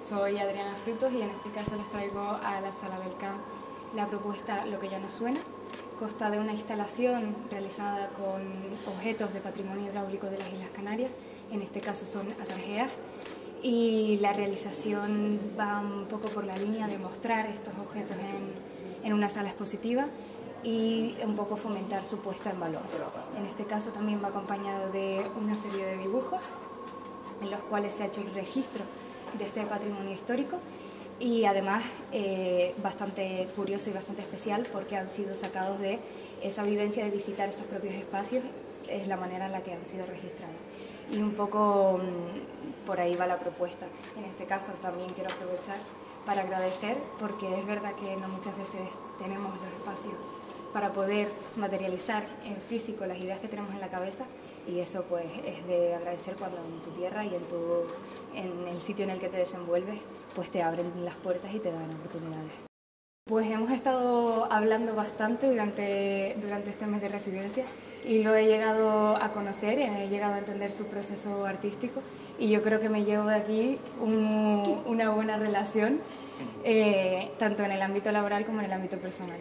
Soy Adriana Frutos y en este caso les traigo a la sala del camp la propuesta Lo que ya no suena. Consta de una instalación realizada con objetos de patrimonio hidráulico de las Islas Canarias, en este caso son atarjeas, y la realización va un poco por la línea de mostrar estos objetos en, en una sala expositiva y un poco fomentar su puesta en valor. En este caso también va acompañado de una serie de dibujos en los cuales se ha hecho el registro de este patrimonio histórico y además eh, bastante curioso y bastante especial porque han sido sacados de esa vivencia de visitar esos propios espacios, es la manera en la que han sido registrados. Y un poco mm, por ahí va la propuesta. En este caso también quiero aprovechar para agradecer porque es verdad que no muchas veces tenemos los espacios para poder materializar en físico las ideas que tenemos en la cabeza y eso pues es de agradecer cuando en tu tierra y en, tu, en el sitio en el que te desenvuelves pues te abren las puertas y te dan oportunidades. Pues hemos estado hablando bastante durante, durante este mes de residencia y lo he llegado a conocer, he llegado a entender su proceso artístico y yo creo que me llevo de aquí una buena relación, eh, tanto en el ámbito laboral como en el ámbito personal.